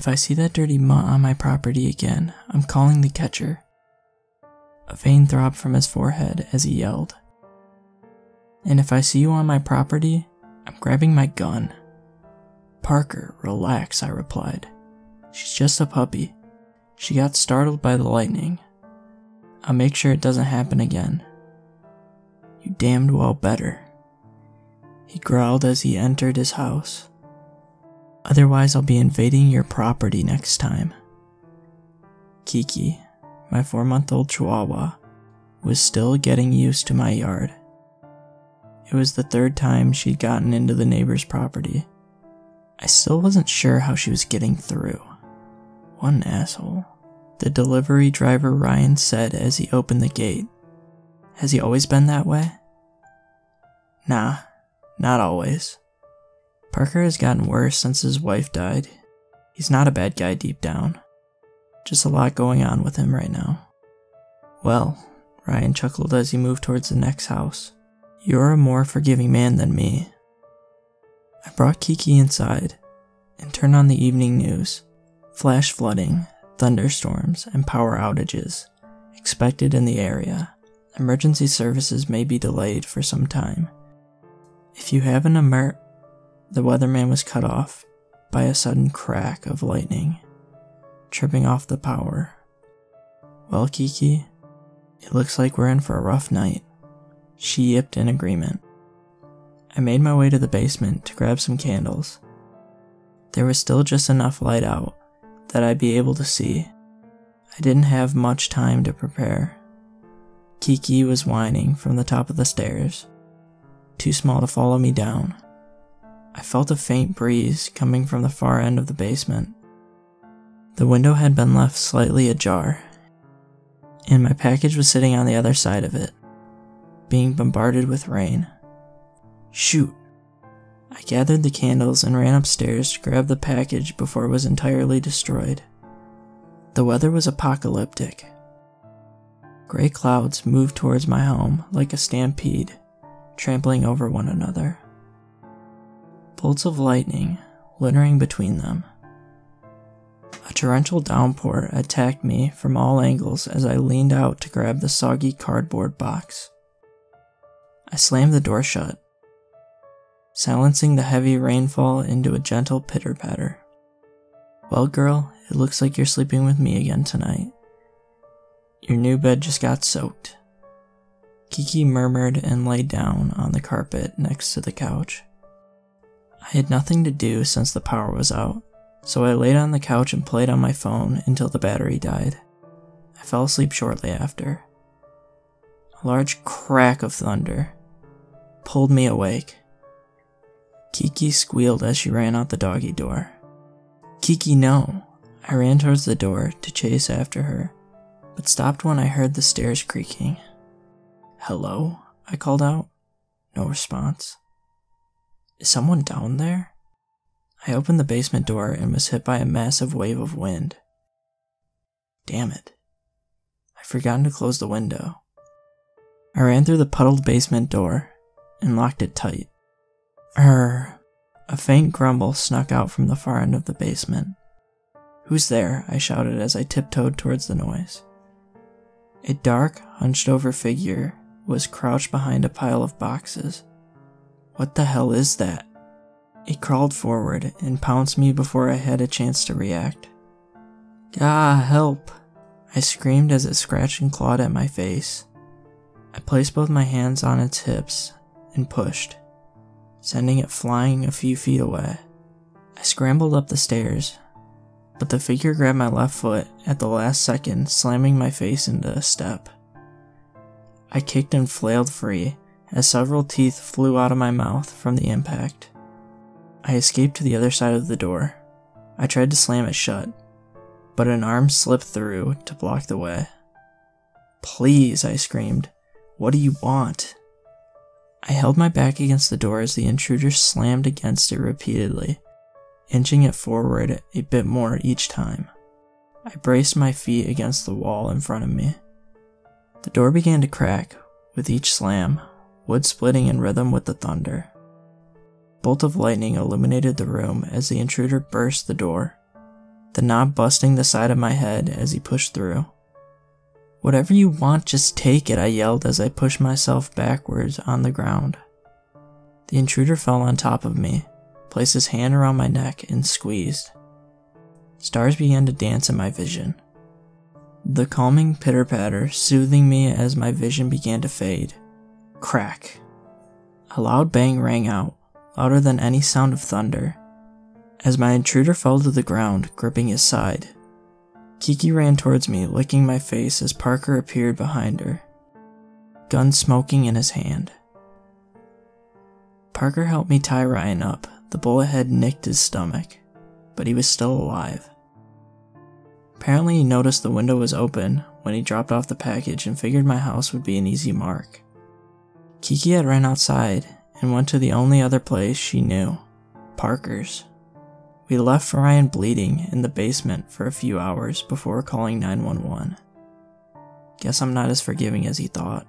If I see that dirty mutt on my property again, I'm calling the catcher. A vein throbbed from his forehead as he yelled. And if I see you on my property, I'm grabbing my gun. Parker, relax, I replied. She's just a puppy. She got startled by the lightning. I'll make sure it doesn't happen again. You damned well better. He growled as he entered his house. Otherwise, I'll be invading your property next time. Kiki, my four month old chihuahua, was still getting used to my yard. It was the third time she'd gotten into the neighbor's property. I still wasn't sure how she was getting through. One asshole. The delivery driver Ryan said as he opened the gate. Has he always been that way? Nah, not always. Parker has gotten worse since his wife died. He's not a bad guy deep down. Just a lot going on with him right now. Well, Ryan chuckled as he moved towards the next house. You're a more forgiving man than me. I brought Kiki inside and turned on the evening news. Flash flooding, thunderstorms, and power outages expected in the area. Emergency services may be delayed for some time. If you have an emer- the weatherman was cut off by a sudden crack of lightning, tripping off the power. Well, Kiki, it looks like we're in for a rough night. She yipped in agreement. I made my way to the basement to grab some candles. There was still just enough light out that I'd be able to see. I didn't have much time to prepare. Kiki was whining from the top of the stairs, too small to follow me down. I felt a faint breeze coming from the far end of the basement. The window had been left slightly ajar, and my package was sitting on the other side of it being bombarded with rain. Shoot! I gathered the candles and ran upstairs to grab the package before it was entirely destroyed. The weather was apocalyptic. Gray clouds moved towards my home like a stampede, trampling over one another. Bolts of lightning littering between them. A torrential downpour attacked me from all angles as I leaned out to grab the soggy cardboard box. I slammed the door shut, silencing the heavy rainfall into a gentle pitter patter. Well, girl, it looks like you're sleeping with me again tonight. Your new bed just got soaked. Kiki murmured and lay down on the carpet next to the couch. I had nothing to do since the power was out, so I laid on the couch and played on my phone until the battery died. I fell asleep shortly after. A large crack of thunder pulled me awake. Kiki squealed as she ran out the doggy door. Kiki, no! I ran towards the door to chase after her, but stopped when I heard the stairs creaking. Hello? I called out. No response. Is someone down there? I opened the basement door and was hit by a massive wave of wind. Damn it. I'd forgotten to close the window. I ran through the puddled basement door and locked it tight. Er, a faint grumble snuck out from the far end of the basement. Who's there? I shouted as I tiptoed towards the noise. A dark, hunched over figure was crouched behind a pile of boxes. What the hell is that? It crawled forward and pounced me before I had a chance to react. Gah, help! I screamed as it scratched and clawed at my face. I placed both my hands on its hips and pushed, sending it flying a few feet away. I scrambled up the stairs, but the figure grabbed my left foot at the last second, slamming my face into a step. I kicked and flailed free as several teeth flew out of my mouth from the impact. I escaped to the other side of the door. I tried to slam it shut, but an arm slipped through to block the way. Please, I screamed. What do you want? I held my back against the door as the intruder slammed against it repeatedly, inching it forward a bit more each time. I braced my feet against the wall in front of me. The door began to crack with each slam, wood splitting in rhythm with the thunder. Bolt of lightning illuminated the room as the intruder burst the door. the knob busting the side of my head as he pushed through. Whatever you want, just take it, I yelled as I pushed myself backwards on the ground. The intruder fell on top of me, placed his hand around my neck, and squeezed. Stars began to dance in my vision. The calming pitter patter soothing me as my vision began to fade. Crack. A loud bang rang out, louder than any sound of thunder. As my intruder fell to the ground, gripping his side, Kiki ran towards me, licking my face as Parker appeared behind her, gun smoking in his hand. Parker helped me tie Ryan up. The bullet had nicked his stomach, but he was still alive. Apparently, he noticed the window was open when he dropped off the package and figured my house would be an easy mark. Kiki had ran outside and went to the only other place she knew Parker's. We left Ryan bleeding in the basement for a few hours before calling 911. Guess I'm not as forgiving as he thought.